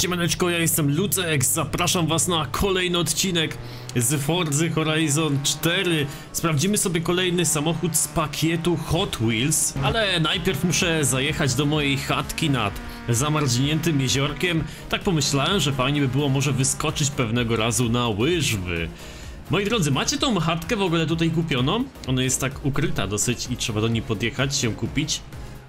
Siemaneczko, ja jestem Lucek, zapraszam was na kolejny odcinek z Forza Horizon 4 Sprawdzimy sobie kolejny samochód z pakietu Hot Wheels Ale najpierw muszę zajechać do mojej chatki nad zamarzniętym jeziorkiem. Tak pomyślałem, że fajnie by było może wyskoczyć pewnego razu na łyżwy. Moi drodzy, macie tą chatkę w ogóle tutaj kupioną? Ona jest tak ukryta dosyć i trzeba do niej podjechać, się kupić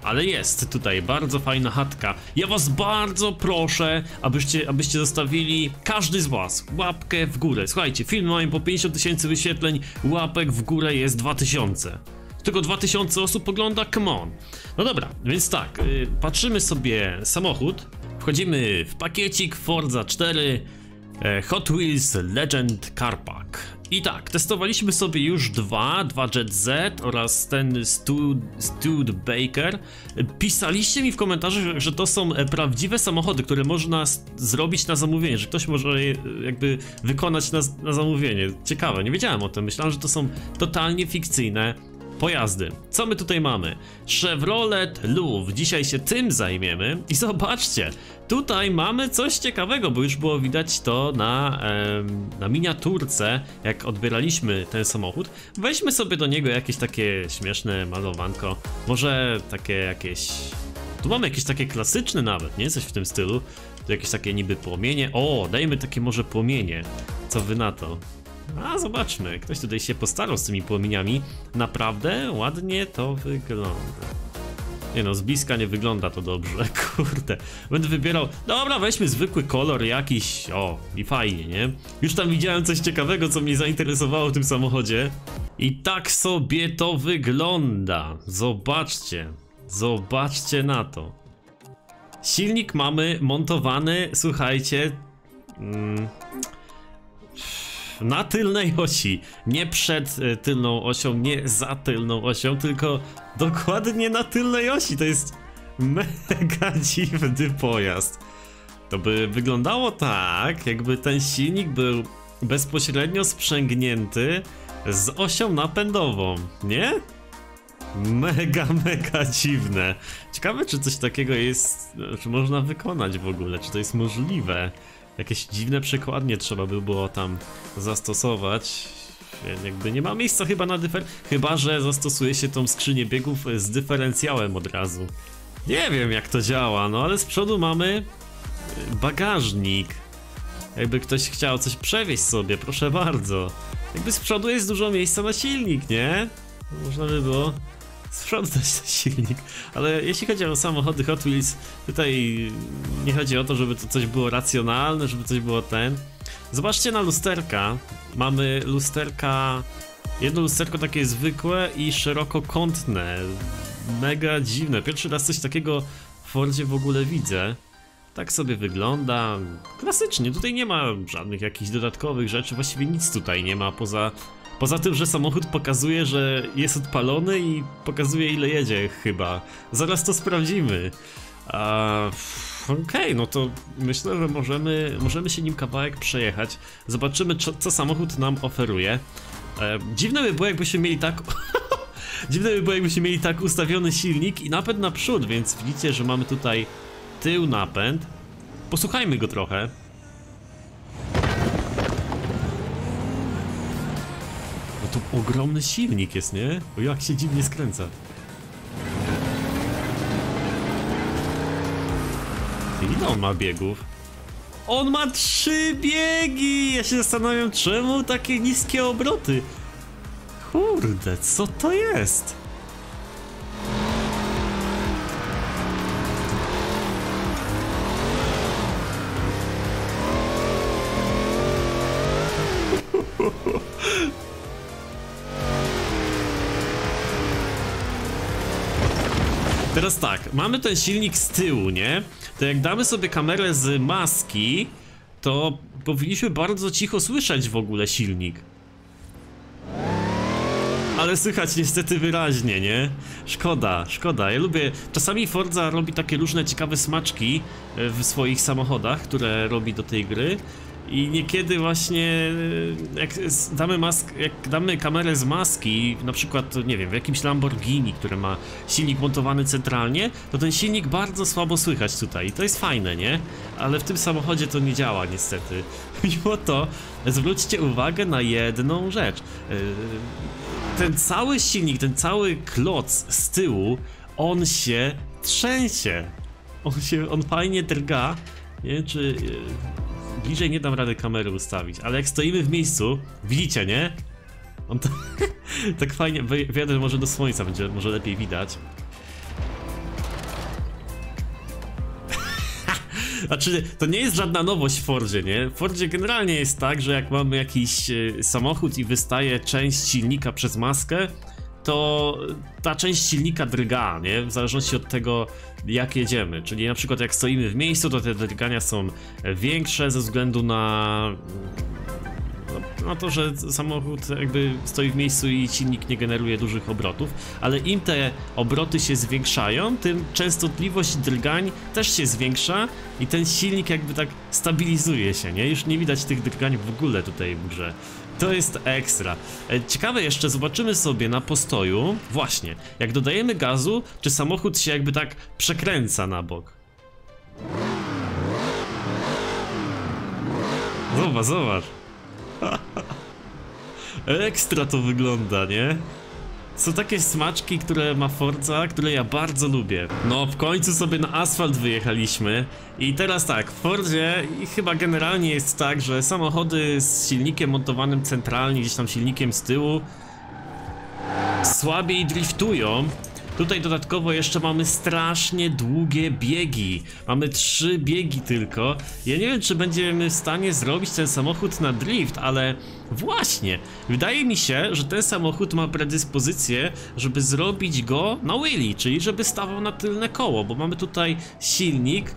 ale jest tutaj bardzo fajna chatka. Ja was bardzo proszę, abyście, abyście zostawili każdy z was łapkę w górę. Słuchajcie, film mają po 50 tysięcy wyświetleń, łapek w górę jest 2000. Tylko 2000 osób ogląda, come on. No dobra, więc tak, yy, patrzymy sobie samochód, wchodzimy w pakiecik Forza 4, e, Hot Wheels Legend Car Pack. I tak, testowaliśmy sobie już dwa, dwa Jet Z oraz ten Stud, Baker. Pisaliście mi w komentarzach, że to są e, prawdziwe samochody, które można zrobić na zamówienie, że ktoś może je jakby wykonać na, na zamówienie. Ciekawe, nie wiedziałem o tym, myślałem, że to są totalnie fikcyjne pojazdy. Co my tutaj mamy? Chevrolet Louvre. Dzisiaj się tym zajmiemy i zobaczcie, tutaj mamy coś ciekawego, bo już było widać to na, na miniaturce, jak odbieraliśmy ten samochód. Weźmy sobie do niego jakieś takie śmieszne malowanko, może takie jakieś... Tu mamy jakieś takie klasyczne nawet, nie? Coś w tym stylu. Tu jakieś takie niby płomienie. O, dajmy takie może płomienie. Co wy na to? A zobaczmy, ktoś tutaj się postarał z tymi płomieniami. Naprawdę ładnie to wygląda. Nie no, z bliska nie wygląda to dobrze, kurde. Będę wybierał, dobra weźmy zwykły kolor jakiś, o i fajnie, nie? Już tam widziałem coś ciekawego, co mnie zainteresowało w tym samochodzie. I tak sobie to wygląda. Zobaczcie, zobaczcie na to. Silnik mamy montowany, słuchajcie... Mm, na tylnej osi. Nie przed y, tylną osią, nie za tylną osią, tylko dokładnie na tylnej osi. To jest mega dziwny pojazd. To by wyglądało tak, jakby ten silnik był bezpośrednio sprzęgnięty z osią napędową, nie? Mega, mega dziwne. Ciekawe, czy coś takiego jest, czy można wykonać w ogóle, czy to jest możliwe. Jakieś dziwne przekładnie trzeba by było tam zastosować. Jakby nie ma miejsca chyba na dyfer... Chyba, że zastosuje się tą skrzynię biegów z dyferencjałem od razu. Nie wiem jak to działa, no ale z przodu mamy bagażnik. Jakby ktoś chciał coś przewieźć sobie, proszę bardzo. Jakby z przodu jest dużo miejsca na silnik, nie? Można by było sprzątać ten silnik. Ale jeśli chodzi o samochody Hot Wheels, tutaj nie chodzi o to, żeby to coś było racjonalne, żeby coś było ten. Zobaczcie na lusterka. Mamy lusterka. Jedno lusterko takie zwykłe i szerokokątne. Mega dziwne. Pierwszy raz coś takiego w Fordzie w ogóle widzę. Tak sobie wygląda. Klasycznie, tutaj nie ma żadnych jakichś dodatkowych rzeczy, właściwie nic tutaj nie ma poza Poza tym, że samochód pokazuje, że jest odpalony i pokazuje ile jedzie chyba. Zaraz to sprawdzimy. Okej, okay, no to myślę, że możemy, możemy się nim kawałek przejechać. Zobaczymy, co, co samochód nam oferuje. E, dziwne by było, jakbyśmy mieli tak... dziwne by było, jakbyśmy mieli tak ustawiony silnik i napęd naprzód, więc widzicie, że mamy tutaj tył napęd. Posłuchajmy go trochę. Ogromny silnik jest, nie? O jak się dziwnie skręca. Ile on ma biegów? On ma trzy biegi! Ja się zastanawiam, czemu takie niskie obroty? Kurde, co to jest? Teraz tak, mamy ten silnik z tyłu, nie? To jak damy sobie kamerę z maski, to powinniśmy bardzo cicho słyszeć w ogóle silnik. Ale słychać niestety wyraźnie, nie? Szkoda, szkoda. Ja lubię... Czasami Forza robi takie różne ciekawe smaczki e, w swoich samochodach, które robi do tej gry. I niekiedy właśnie e, jak damy, mask, jak damy kamerę z maski, na przykład, nie wiem, w jakimś Lamborghini, które ma silnik montowany centralnie, to ten silnik bardzo słabo słychać tutaj i to jest fajne, nie? Ale w tym samochodzie to nie działa niestety. Mimo to zwróćcie uwagę na jedną rzecz. E, ten cały silnik, ten cały kloc z tyłu, on się trzęsie. On się, on fajnie drga. Nie wiem, czy e, bliżej nie dam rady kamery ustawić, ale jak stoimy w miejscu, widzicie, nie? On to, tak fajnie, wiadomo, może do słońca będzie, może lepiej widać. Znaczy, to nie jest żadna nowość w Fordzie, nie? W Fordzie generalnie jest tak, że jak mamy jakiś e, samochód i wystaje część silnika przez maskę, to ta część silnika drga, nie? W zależności od tego, jak jedziemy. Czyli na przykład jak stoimy w miejscu, to te drgania są większe ze względu na na to, że samochód jakby stoi w miejscu i silnik nie generuje dużych obrotów, ale im te obroty się zwiększają, tym częstotliwość drgań też się zwiększa i ten silnik jakby tak stabilizuje się, nie? Już nie widać tych drgań w ogóle tutaj w grze. To jest ekstra. E, ciekawe jeszcze, zobaczymy sobie na postoju, właśnie, jak dodajemy gazu, czy samochód się jakby tak przekręca na bok. Zobacz, zobacz. Ekstra to wygląda, nie? Są takie smaczki, które ma Forza, które ja bardzo lubię. No, w końcu sobie na asfalt wyjechaliśmy. I teraz tak, w Fordzie chyba generalnie jest tak, że samochody z silnikiem montowanym centralnie, gdzieś tam silnikiem z tyłu, słabiej driftują. Tutaj dodatkowo jeszcze mamy strasznie długie biegi. Mamy trzy biegi tylko. Ja nie wiem, czy będziemy w stanie zrobić ten samochód na drift, ale właśnie, wydaje mi się, że ten samochód ma predyspozycję, żeby zrobić go na wheelie, czyli żeby stawał na tylne koło, bo mamy tutaj silnik,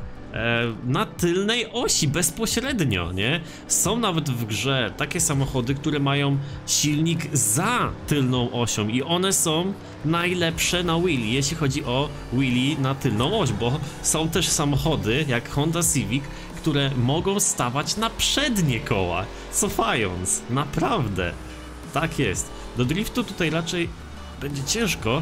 na tylnej osi bezpośrednio, nie? Są nawet w grze takie samochody, które mają silnik za tylną osią i one są najlepsze na wheelie, jeśli chodzi o wheelie na tylną oś, bo są też samochody jak Honda Civic, które mogą stawać na przednie koła, cofając, naprawdę. Tak jest. Do driftu tutaj raczej będzie ciężko,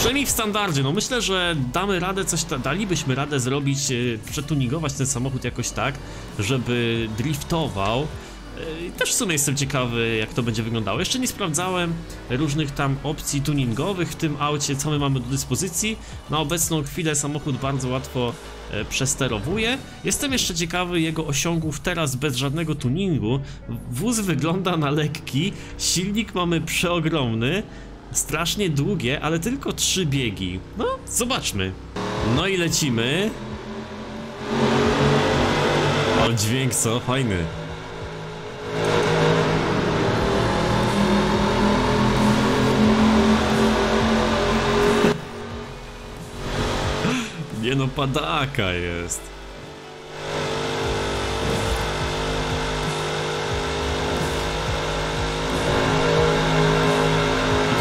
Przynajmniej w standardzie, no myślę, że damy radę coś, dalibyśmy radę zrobić, e, przetunigować ten samochód jakoś tak, żeby driftował. E, też w sumie jestem ciekawy, jak to będzie wyglądało. Jeszcze nie sprawdzałem różnych tam opcji tuningowych w tym aucie, co my mamy do dyspozycji. Na obecną chwilę samochód bardzo łatwo e, przesterowuje. Jestem jeszcze ciekawy jego osiągów teraz bez żadnego tuningu. Wóz wygląda na lekki, silnik mamy przeogromny, strasznie długie, ale tylko trzy biegi. No, zobaczmy. No i lecimy. O, dźwięk co? Fajny. Nie no, padaka jest.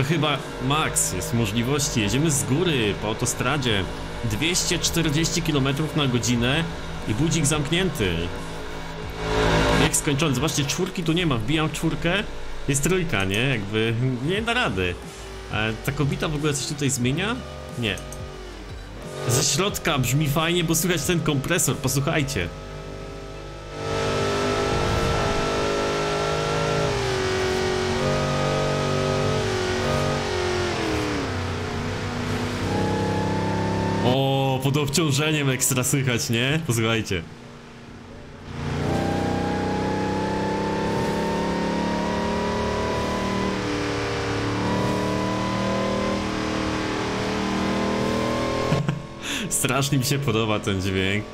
Chyba max jest możliwości. Jedziemy z góry po autostradzie. 240 km na godzinę i budzik zamknięty. Jak skończony. Zobaczcie, czwórki tu nie ma. Wbijam czwórkę. Jest trójka, nie? Jakby nie da rady. E, ta kobita w ogóle coś tutaj zmienia? Nie. Ze środka brzmi fajnie, bo słychać ten kompresor. Posłuchajcie. Pod obciążeniem ekstra słychać, nie? Posłuchajcie. Strasznie mi się podoba ten dźwięk.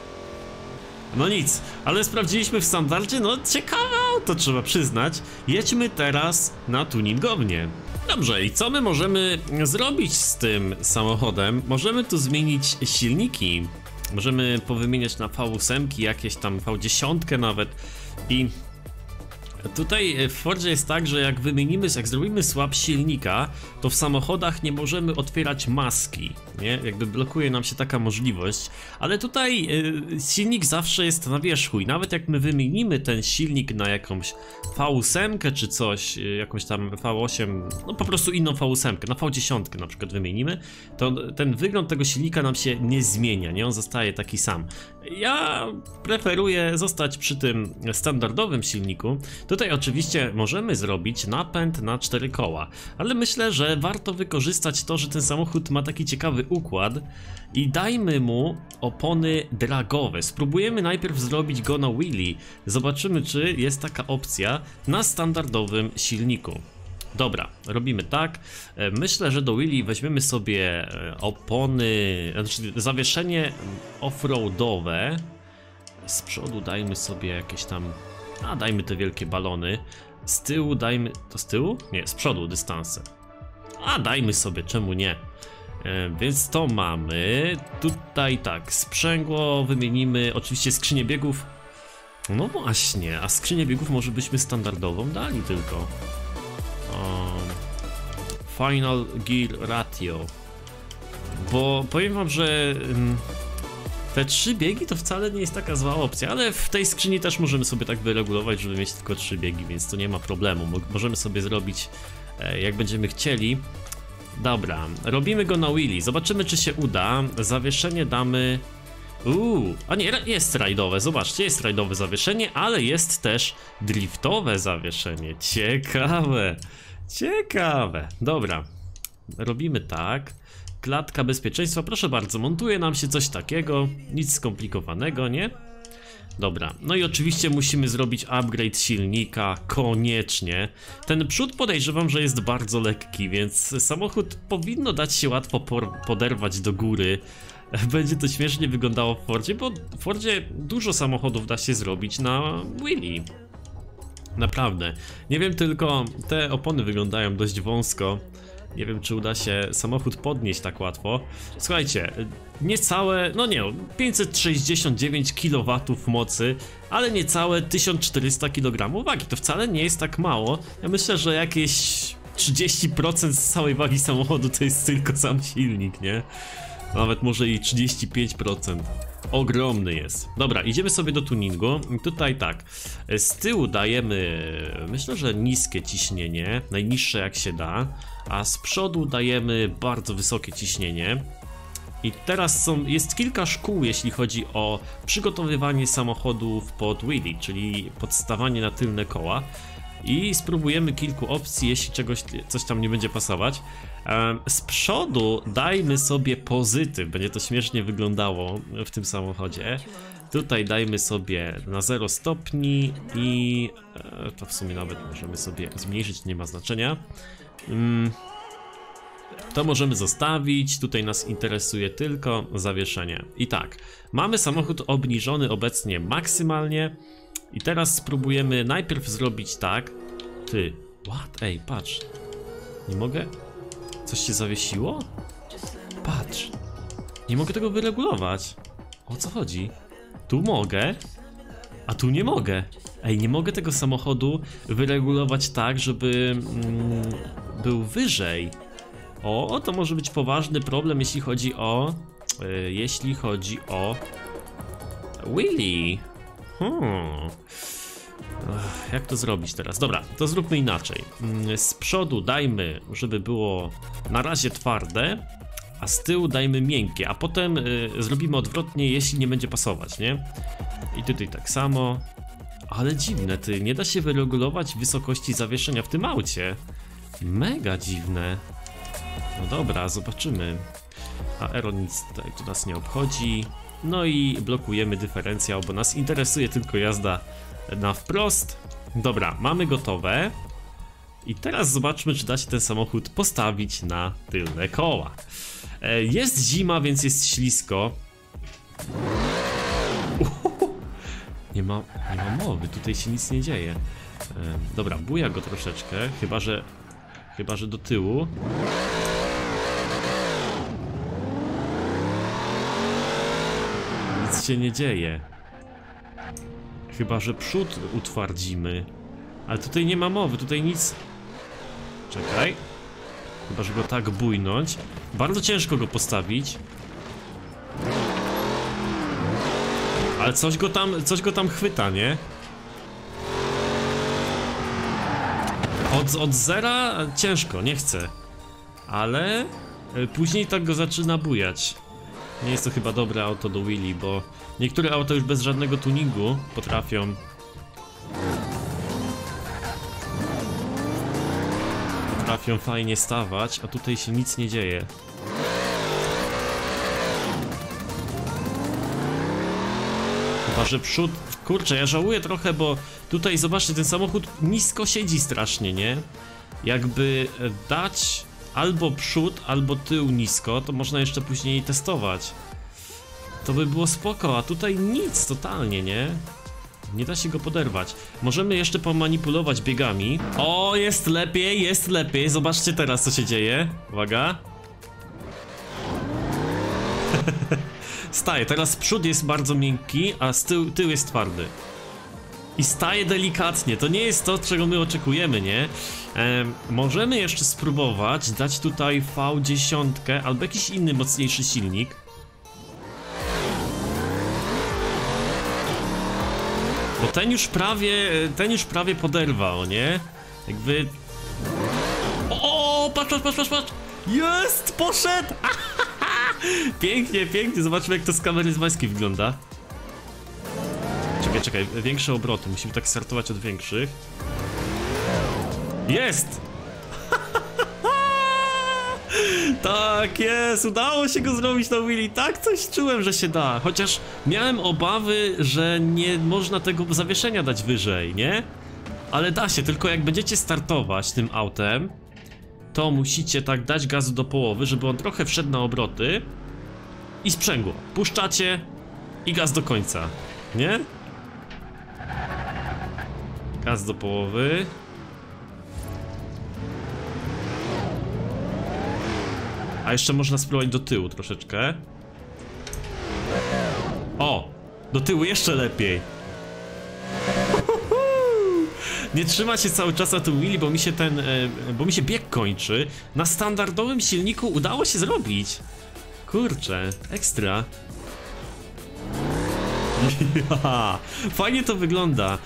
No nic, ale sprawdziliśmy w standardzie, no ciekawe auto trzeba przyznać. Jedźmy teraz na tuningownię. Dobrze, i co my możemy zrobić z tym samochodem? Możemy tu zmienić silniki. Możemy powymieniać na V8, jakieś tam V10 nawet i Tutaj w Fordzie jest tak, że jak wymienimy, jak zrobimy swap silnika, to w samochodach nie możemy otwierać maski, nie? Jakby blokuje nam się taka możliwość, ale tutaj y, silnik zawsze jest na wierzchu i nawet jak my wymienimy ten silnik na jakąś V8 czy coś, y, jakąś tam V8, no po prostu inną V8, na V10 na przykład wymienimy, to ten wygląd tego silnika nam się nie zmienia, nie? On zostaje taki sam. Ja preferuję zostać przy tym standardowym silniku. Tutaj oczywiście możemy zrobić napęd na cztery koła, ale myślę, że warto wykorzystać to, że ten samochód ma taki ciekawy układ i dajmy mu opony dragowe. Spróbujemy najpierw zrobić go na wheelie. Zobaczymy, czy jest taka opcja na standardowym silniku. Dobra, robimy tak. E, myślę, że do Willy weźmiemy sobie e, opony, znaczy zawieszenie offroadowe. Z przodu dajmy sobie jakieś tam, a dajmy te wielkie balony. Z tyłu dajmy, to z tyłu? Nie, z przodu dystanse. A dajmy sobie, czemu nie? E, więc to mamy. Tutaj tak, sprzęgło wymienimy, oczywiście skrzynię biegów. No właśnie, a skrzynię biegów może byśmy standardową dali tylko. Final Gear Ratio. Bo powiem wam, że te trzy biegi to wcale nie jest taka zła opcja, ale w tej skrzyni też możemy sobie tak wyregulować, żeby mieć tylko trzy biegi, więc to nie ma problemu. Możemy sobie zrobić e, jak będziemy chcieli. Dobra, robimy go na Willy. Zobaczymy, czy się uda. Zawieszenie damy... Uuu, a nie, jest rajdowe, zobaczcie, jest rajdowe zawieszenie, ale jest też driftowe zawieszenie. Ciekawe. Ciekawe. Dobra. Robimy tak. Klatka bezpieczeństwa, proszę bardzo, montuje nam się coś takiego. Nic skomplikowanego, nie? Dobra, no i oczywiście musimy zrobić upgrade silnika, koniecznie. Ten przód podejrzewam, że jest bardzo lekki, więc samochód powinno dać się łatwo poderwać do góry. Będzie to śmiesznie wyglądało w Fordzie, bo w Fordzie dużo samochodów da się zrobić na Willy. Naprawdę. Nie wiem tylko, te opony wyglądają dość wąsko. Nie wiem, czy uda się samochód podnieść tak łatwo. Słuchajcie, niecałe, no nie, 569 kW mocy, ale niecałe 1400 kg wagi. To wcale nie jest tak mało. Ja myślę, że jakieś 30% z całej wagi samochodu to jest tylko sam silnik, nie? Nawet może i 35%. Ogromny jest. Dobra, idziemy sobie do tuningu. Tutaj tak, z tyłu dajemy, myślę, że niskie ciśnienie, najniższe jak się da, a z przodu dajemy bardzo wysokie ciśnienie. I teraz są, jest kilka szkół, jeśli chodzi o przygotowywanie samochodów pod wheelie, czyli podstawanie na tylne koła i spróbujemy kilku opcji, jeśli czegoś, coś tam nie będzie pasować. Z przodu dajmy sobie pozytyw, będzie to śmiesznie wyglądało w tym samochodzie. Tutaj dajmy sobie na 0 stopni i e, to w sumie nawet możemy sobie zmniejszyć, nie ma znaczenia. Mm, to możemy zostawić, tutaj nas interesuje tylko zawieszenie. I tak, mamy samochód obniżony obecnie maksymalnie, i teraz spróbujemy najpierw zrobić tak. Ty, what? Ej, patrz. Nie mogę? Coś się zawiesiło? Patrz. Nie mogę tego wyregulować. O co chodzi? Tu mogę, a tu nie mogę. Ej, nie mogę tego samochodu wyregulować tak, żeby mm, był wyżej. O, to może być poważny problem, jeśli chodzi o... Yy, jeśli chodzi o... Willy. Hmm. Jak to zrobić teraz? Dobra, to zróbmy inaczej. Mm, z przodu dajmy, żeby było na razie twarde, a z tyłu dajmy miękkie, a potem y, zrobimy odwrotnie, jeśli nie będzie pasować, nie? I tutaj tak samo. Ale dziwne, ty, nie da się wyregulować wysokości zawieszenia w tym aucie. Mega dziwne. No dobra, zobaczymy. Aero nic tutaj tu nas nie obchodzi. No i blokujemy dyferencjał, bo nas interesuje tylko jazda na wprost. Dobra, mamy gotowe. I teraz zobaczmy, czy da się ten samochód postawić na tylne koła. E, jest zima, więc jest ślisko. Nie ma, nie ma mowy, tutaj się nic nie dzieje. E, dobra, buja go troszeczkę, chyba że, chyba że do tyłu. nic się nie dzieje. Chyba, że przód utwardzimy. Ale tutaj nie ma mowy, tutaj nic... Czekaj. Chyba, że go tak bujnąć. Bardzo ciężko go postawić. Ale coś go tam, coś go tam chwyta, nie? Od, od zera ciężko, nie chcę. Ale y, później tak go zaczyna bujać. Nie jest to chyba dobre auto do Willy, bo niektóre auta już bez żadnego tuningu potrafią potrafią fajnie stawać, a tutaj się nic nie dzieje. Chyba, że przód... Kurczę, ja żałuję trochę, bo tutaj, zobaczcie, ten samochód nisko siedzi strasznie, nie? Jakby e, dać albo przód, albo tył nisko, to można jeszcze później testować. To by było spoko, a tutaj nic totalnie, nie? Nie da się go poderwać. Możemy jeszcze pomanipulować biegami. O, jest lepiej, jest lepiej. Zobaczcie teraz, co się dzieje. Uwaga. Staje. Teraz przód jest bardzo miękki, a z tył, tył jest twardy. I staje delikatnie. To nie jest to, czego my oczekujemy, nie? Ehm, możemy jeszcze spróbować dać tutaj V10 albo jakiś inny mocniejszy silnik. Ten już prawie, ten już prawie poderwał, nie? Jakby... O, patrz, patrz, patrz, patrz, patrz! Jest, poszedł! pięknie, pięknie, zobaczmy jak to z kamery z Majskiej wygląda. Czekaj, czekaj, większe obroty, musimy tak startować od większych. Jest! Tak jest, udało się go zrobić na Willy, tak coś czułem, że się da Chociaż miałem obawy, że nie można tego zawieszenia dać wyżej, nie? Ale da się, tylko jak będziecie startować tym autem To musicie tak dać gazu do połowy, żeby on trochę wszedł na obroty I sprzęgło, puszczacie i gaz do końca, nie? Gaz do połowy A jeszcze można spróbować do tyłu troszeczkę. O! Do tyłu jeszcze lepiej. Nie trzyma się cały czas na tym Willy, bo mi się ten, e, bo mi się bieg kończy. Na standardowym silniku udało się zrobić. Kurczę, ekstra. Fajnie to wygląda.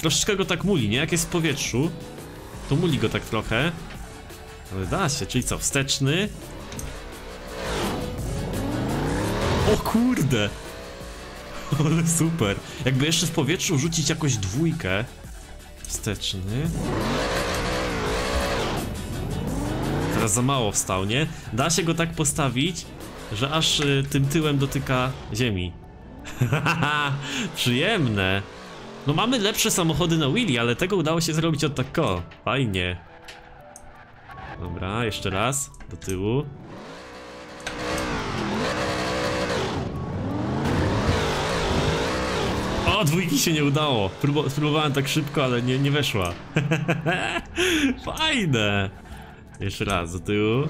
Troszeczkę go tak muli, nie? Jak jest w powietrzu, to muli go tak trochę. Ale da się, czyli co, wsteczny, O kurde! Ale super. Jakby jeszcze w powietrzu rzucić jakąś dwójkę. Wsteczny. Teraz za mało wstał, nie? Da się go tak postawić, że aż y, tym tyłem dotyka ziemi. Przyjemne. No mamy lepsze samochody na Willy, ale tego udało się zrobić od tako. Fajnie. Dobra, jeszcze raz. Do tyłu. O, dwójki się nie udało. Próbu próbowałem tak szybko, ale nie, nie weszła. Fajne. Jeszcze raz do tyłu.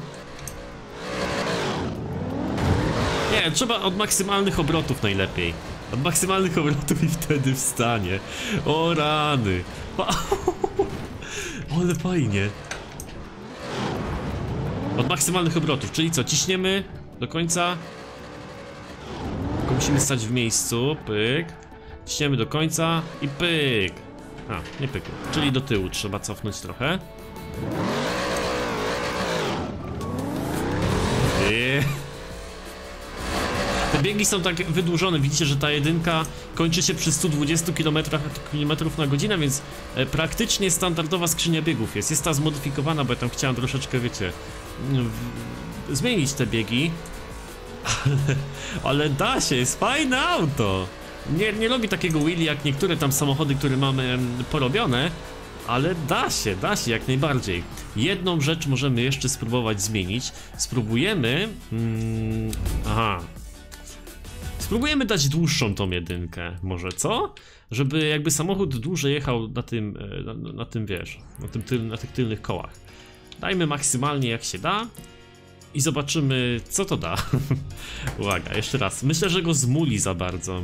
Nie, trzeba od maksymalnych obrotów najlepiej. Od maksymalnych obrotów i wtedy wstanie. O rany. Ale fajnie. Od maksymalnych obrotów, czyli co, ciśniemy do końca. Tylko musimy stać w miejscu, pyk. Ciśniemy do końca i pyk. A, nie pykło. Czyli do tyłu trzeba cofnąć trochę. Te biegi są tak wydłużone, widzicie, że ta jedynka kończy się przy 120 km, na godzinę, więc e, praktycznie standardowa skrzynia biegów jest. Jest ta zmodyfikowana, bo ja tam chciałem troszeczkę, wiecie, zmienić te biegi. Ale, ale da się, jest fajne auto. Nie, nie lubi takiego Willy jak niektóre tam samochody, które mamy porobione, ale da się, da się jak najbardziej. Jedną rzecz możemy jeszcze spróbować zmienić. Spróbujemy... Mm, aha. Spróbujemy dać dłuższą tą jedynkę, może co? Żeby jakby samochód dłużej jechał na tym, e, na, na tym wiesz, na, tym na tych tylnych kołach. Dajmy maksymalnie jak się da i zobaczymy co to da. Uwaga, jeszcze raz. Myślę, że go zmuli za bardzo.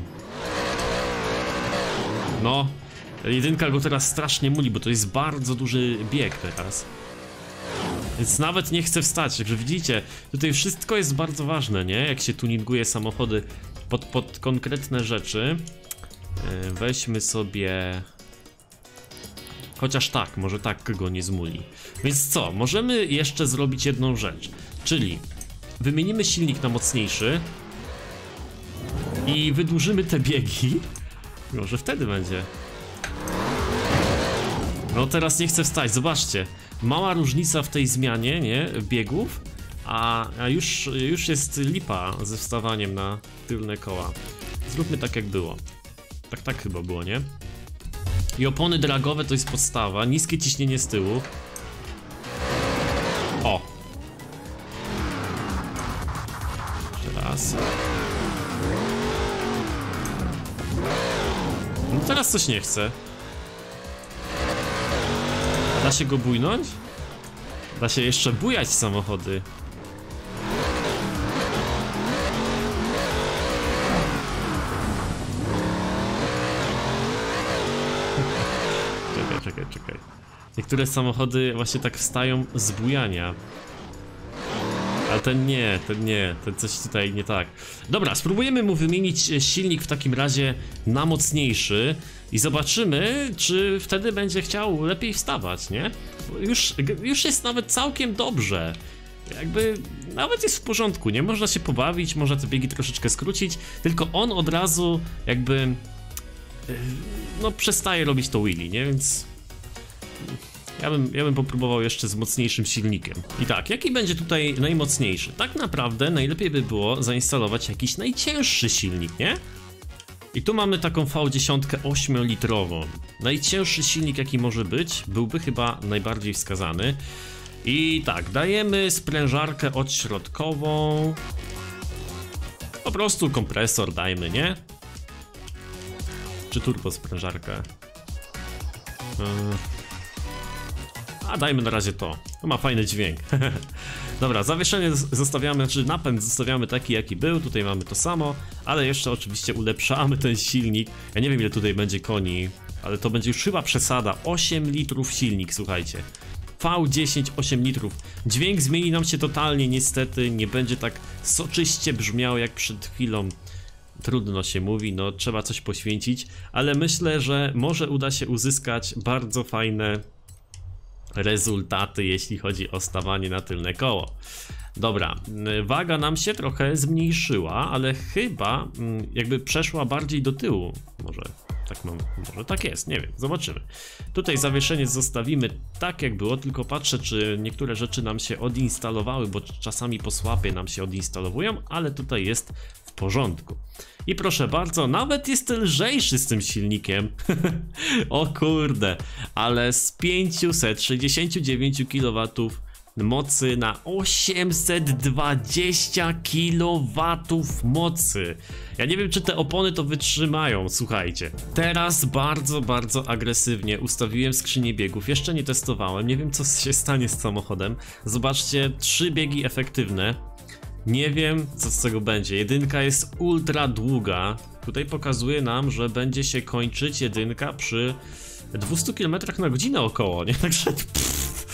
No, Jedynka go teraz strasznie muli, bo to jest bardzo duży bieg teraz. Więc nawet nie chce wstać, także widzicie, tutaj wszystko jest bardzo ważne, nie? Jak się tuninguje samochody pod, pod konkretne rzeczy. Yy, Weźmy sobie... Chociaż tak, może tak go nie zmuli. Więc co, możemy jeszcze zrobić jedną rzecz. Czyli wymienimy silnik na mocniejszy i wydłużymy te biegi. Może wtedy będzie. No teraz nie chcę wstać, zobaczcie. Mała różnica w tej zmianie, nie? Biegów, a, a już, już jest lipa ze wstawaniem na tylne koła. Zróbmy tak jak było. Tak, tak chyba było, nie? I opony dragowe to jest podstawa, niskie ciśnienie z tyłu. Raz. No teraz coś nie chce. A da się go bujnąć? Da się jeszcze bujać samochody. Czekaj, czekaj, czekaj. Niektóre samochody właśnie tak wstają z bujania. Ale ten nie, ten nie, ten coś tutaj nie tak. Dobra, spróbujemy mu wymienić e, silnik w takim razie na mocniejszy i zobaczymy, czy wtedy będzie chciał lepiej wstawać, nie? Już, już jest nawet całkiem dobrze. Jakby nawet jest w porządku, nie? Można się pobawić, można te biegi troszeczkę skrócić, tylko on od razu jakby e, no przestaje robić to Willy, nie? Więc ja bym, ja bym popróbował jeszcze z mocniejszym silnikiem. I tak, jaki będzie tutaj najmocniejszy? Tak naprawdę najlepiej by było zainstalować jakiś najcięższy silnik, nie? I tu mamy taką V10 8-litrową. Najcięższy silnik jaki może być, byłby chyba najbardziej wskazany. I tak, dajemy sprężarkę odśrodkową. Po prostu kompresor dajmy, nie? Czy turbo sprężarkę? Yy. A dajmy na razie to. To ma fajny dźwięk. Dobra, zawieszenie zostawiamy, znaczy napęd zostawiamy taki jaki był, tutaj mamy to samo, ale jeszcze oczywiście ulepszamy ten silnik. Ja nie wiem ile tutaj będzie koni, ale to będzie już chyba przesada. 8 litrów silnik, słuchajcie. V10 8 litrów. Dźwięk zmieni nam się totalnie, niestety, nie będzie tak soczyście brzmiał jak przed chwilą. Trudno się mówi, no trzeba coś poświęcić, ale myślę, że może uda się uzyskać bardzo fajne rezultaty, jeśli chodzi o stawanie na tylne koło. Dobra, y, waga nam się trochę zmniejszyła, ale chyba mm, jakby przeszła bardziej do tyłu. Może tak mam, może tak jest, nie wiem, zobaczymy. Tutaj zawieszenie zostawimy tak jak było, tylko patrzę czy niektóre rzeczy nam się odinstalowały, bo czasami po słapie nam się odinstalowują, ale tutaj jest porządku. I proszę bardzo, nawet jest lżejszy z tym silnikiem. o kurde, ale z 569 kW mocy na 820 kW mocy. Ja nie wiem, czy te opony to wytrzymają, słuchajcie. Teraz bardzo, bardzo agresywnie ustawiłem skrzynię biegów. Jeszcze nie testowałem, nie wiem co się stanie z samochodem. Zobaczcie, trzy biegi efektywne. Nie wiem, co z tego będzie. Jedynka jest ultra długa. Tutaj pokazuje nam, że będzie się kończyć jedynka przy 200 km na godzinę około, nie? Także pff,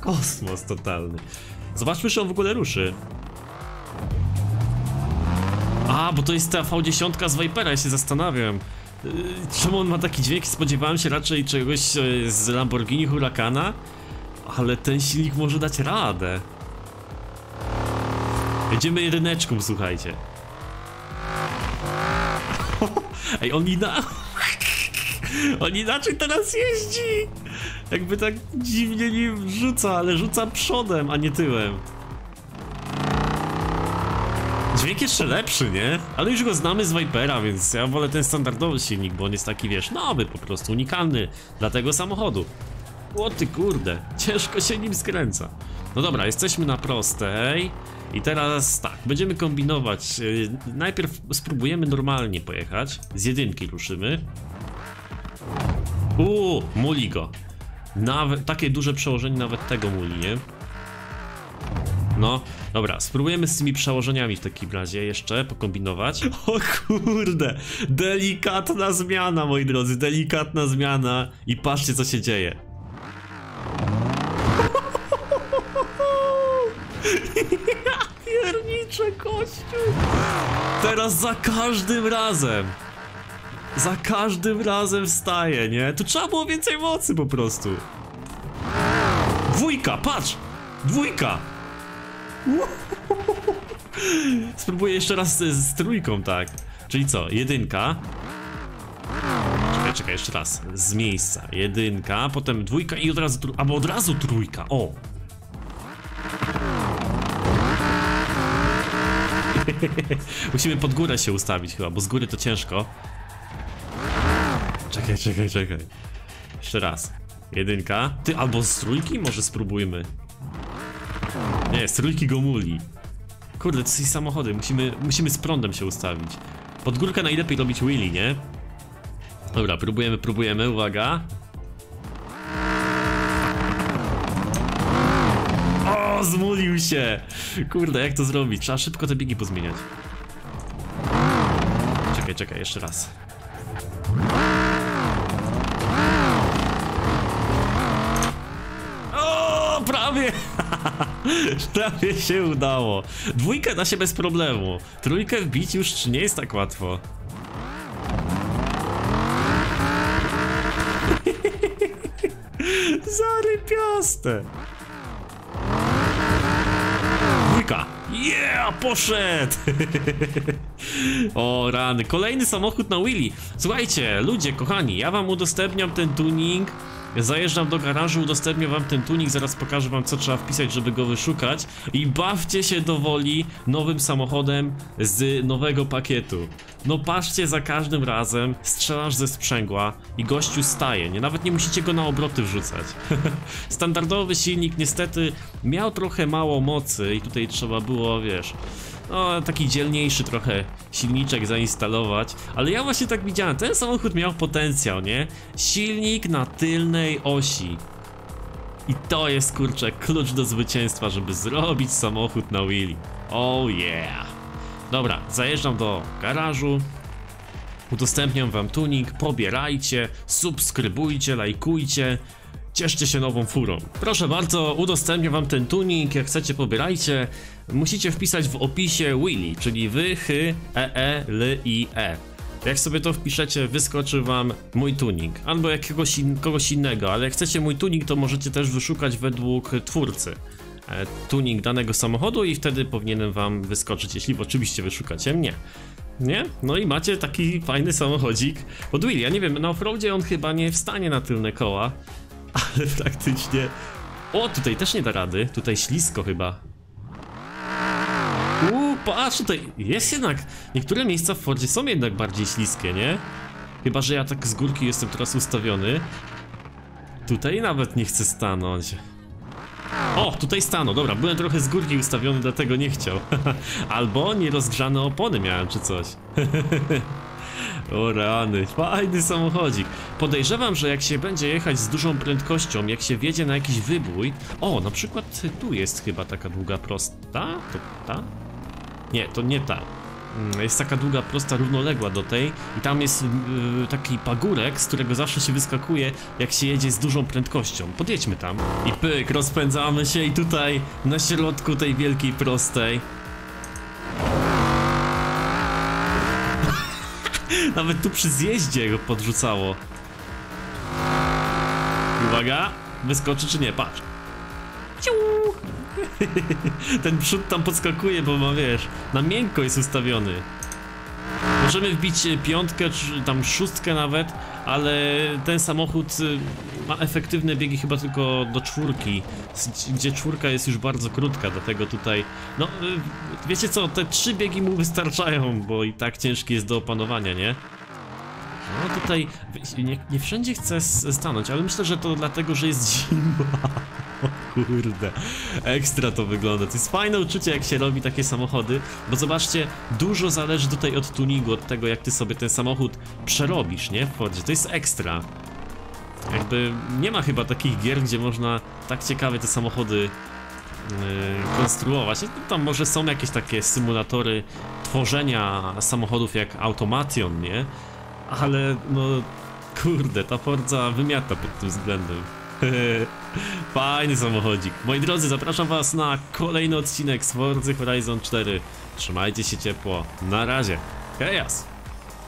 kosmos totalny. Zobaczmy, czy on w ogóle ruszy. A, bo to jest ta V10 z Vipera, ja się zastanawiam. Yy, Czemu on ma taki dźwięk? Spodziewałem się raczej czegoś e, z Lamborghini Huracana, ale ten silnik może dać radę. Jedziemy jedyneczką, słuchajcie. Ej, on ina... On inaczej teraz jeździ! Jakby tak dziwnie nim rzuca, ale rzuca przodem, a nie tyłem. Dźwięk jeszcze lepszy, nie? Ale już go znamy z Vipera, więc ja wolę ten standardowy silnik, bo on jest taki, wiesz, nowy po prostu, unikalny dla tego samochodu. O ty kurde, ciężko się nim skręca. No dobra, jesteśmy na prostej. I teraz tak, będziemy kombinować. Yy, Najpierw spróbujemy normalnie pojechać. Z jedynki ruszymy. Uuu, muli go. Nawet, takie duże przełożenie nawet tego muli, nie? No, dobra, spróbujemy z tymi przełożeniami w takim razie jeszcze pokombinować. O kurde, delikatna zmiana, moi drodzy, delikatna zmiana i patrzcie co się dzieje. Ja pierniczę, kościół! Teraz za każdym razem za każdym razem wstaje, nie? Tu trzeba było więcej mocy po prostu. Dwójka, patrz! Dwójka! Spróbuję jeszcze raz z, z trójką, tak. Czyli co? Jedynka. Czekaj, czekaj, jeszcze raz. Z miejsca. Jedynka, potem dwójka i od razu. Albo od razu trójka, o! Musimy pod górę się ustawić chyba, bo z góry to ciężko. Czekaj, czekaj, czekaj. Jeszcze raz. Jedynka. Ty, albo z trójki? Może spróbujmy. Nie, z trójki go muli. Kurde, to są samochody, musimy, musimy z prądem się ustawić. Pod górkę najlepiej robić wheelie, nie? Dobra, próbujemy, próbujemy, uwaga. Zmulił się! Kurde, jak to zrobić? Trzeba szybko te biegi pozmieniać. Czekaj, czekaj, jeszcze raz. Prawie! prawie się udało. Dwójkę da się bez problemu. Trójkę wbić już nie jest tak łatwo. Zarypiaste. Dwójka. Yeah, poszedł! o rany, kolejny samochód na Willy. Słuchajcie, ludzie, kochani, ja wam udostępniam ten tuning. Zajeżdżam do garażu, udostępnię wam ten tuning, zaraz pokażę wam co trzeba wpisać, żeby go wyszukać i bawcie się do woli nowym samochodem z nowego pakietu. No patrzcie za każdym razem, strzelasz ze sprzęgła i gościu staje, nie? Nawet nie musicie go na obroty wrzucać. Standardowy silnik niestety miał trochę mało mocy i tutaj trzeba było, wiesz, no, taki dzielniejszy trochę silniczek zainstalować, ale ja właśnie tak widziałem, ten samochód miał potencjał, nie? Silnik na tylnej osi. I to jest, kurczę, klucz do zwycięstwa, żeby zrobić samochód na wheelie. Oh yeah! Dobra, zajeżdżam do garażu. Udostępniam wam tuning, pobierajcie, subskrybujcie, lajkujcie. Cieszcie się nową furą. Proszę bardzo, udostępnię wam ten tuning, jak chcecie pobierajcie. Musicie wpisać w opisie Willy, czyli wy, chy, e, e, l, i, e. Jak sobie to wpiszecie, wyskoczy wam mój tuning, albo jakiegoś in, kogoś innego, ale jak chcecie mój tuning, to możecie też wyszukać według twórcy e, tuning danego samochodu i wtedy powinienem wam wyskoczyć, jeśli oczywiście wyszukacie mnie. Nie? No i macie taki fajny samochodzik od Willy. Ja nie wiem, na offroadzie on chyba nie wstanie na tylne koła, ale praktycznie... O, tutaj też nie da rady, tutaj ślisko chyba. Uuu, patrz, tutaj jest jednak... Niektóre miejsca w Fordzie są jednak bardziej śliskie, nie? Chyba, że ja tak z górki jestem teraz ustawiony. Tutaj nawet nie chcę stanąć. O, tutaj stanął, dobra, byłem trochę z górki ustawiony, dlatego nie chciał. Albo nierozgrzane opony miałem, czy coś. O rany, fajny samochodzik. Podejrzewam, że jak się będzie jechać z dużą prędkością, jak się wjedzie na jakiś wybój... O, na przykład tu jest chyba taka długa prosta. To ta? Nie, to nie ta. Mm, Jest taka długa, prosta, równoległa do tej i tam jest yy, taki pagórek, z którego zawsze się wyskakuje, jak się jedzie z dużą prędkością. Podjedźmy tam. I pyk, rozpędzamy się i tutaj na środku tej wielkiej prostej Nawet tu przy zjeździe go podrzucało. Uwaga, wyskoczy czy nie, patrz. Ten przód tam podskakuje, bo ma wiesz, na miękko jest ustawiony. Możemy wbić piątkę, czy tam szóstkę nawet, ale ten samochód y, ma efektywne biegi chyba tylko do czwórki, gdzie czwórka jest już bardzo krótka, dlatego tutaj, no y, wiecie co, te trzy biegi mu wystarczają, bo i tak ciężki jest do opanowania, nie? No tutaj nie, nie wszędzie chcę stanąć, ale myślę, że to dlatego, że jest zima. O kurde, ekstra to wygląda. To jest fajne uczucie, jak się robi takie samochody, bo zobaczcie, dużo zależy tutaj od tuningu, od tego, jak ty sobie ten samochód przerobisz, nie? W Fordzie. To jest ekstra. Jakby nie ma chyba takich gier, gdzie można tak ciekawie te samochody konstruować. No, Tam może są jakieś takie symulatory tworzenia samochodów jak Automation, nie? Ale no kurde, ta Forza wymiata pod tym względem. Fajny samochodzik. Moi drodzy, zapraszam was na kolejny odcinek z Forza Horizon 4. Trzymajcie się ciepło. Na razie. Hejas!